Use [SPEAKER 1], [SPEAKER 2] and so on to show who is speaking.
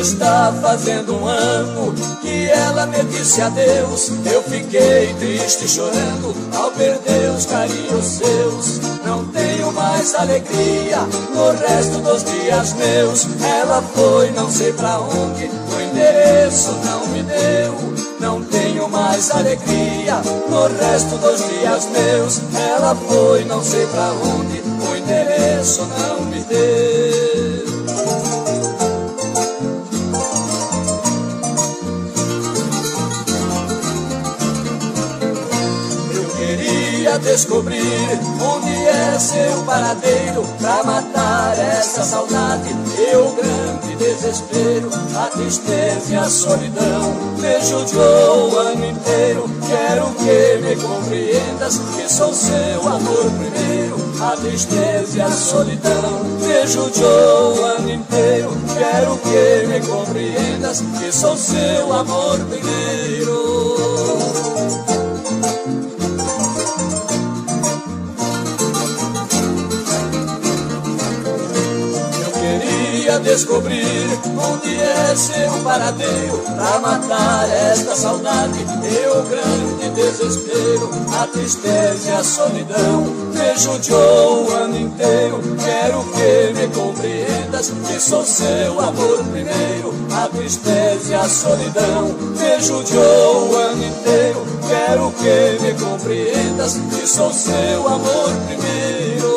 [SPEAKER 1] Estava fazendo um ano que ela me disse adeus. Eu fiquei triste chorando ao perder os carinhos seus. Não tenho mais alegria no resto dos dias meus. Ela foi, não sei pra onde, o endereço não me deu. Não tenho mais alegria no resto dos dias meus. Ela foi, não sei pra onde, o endereço não me deu. Descobrir onde é seu paradeiro Pra matar essa saudade e o grande desespero A tristeza e a solidão. Me judiou o ano inteiro Quero que me compreendas que sou seu amor primeiro A tristeza e a solidão. Me judiou o ano inteiro Quero que me compreendas que sou seu amor primeiro descobrir onde é seu paradeiro Pra matar esta saudade e o grande desespero A tristeza e a solidão. Me judiou o ano inteiro Quero que me compreendas que sou seu amor primeiro A tristeza e a solidão. Me judiou o ano inteiro Quero que me compreendas que sou seu amor primeiro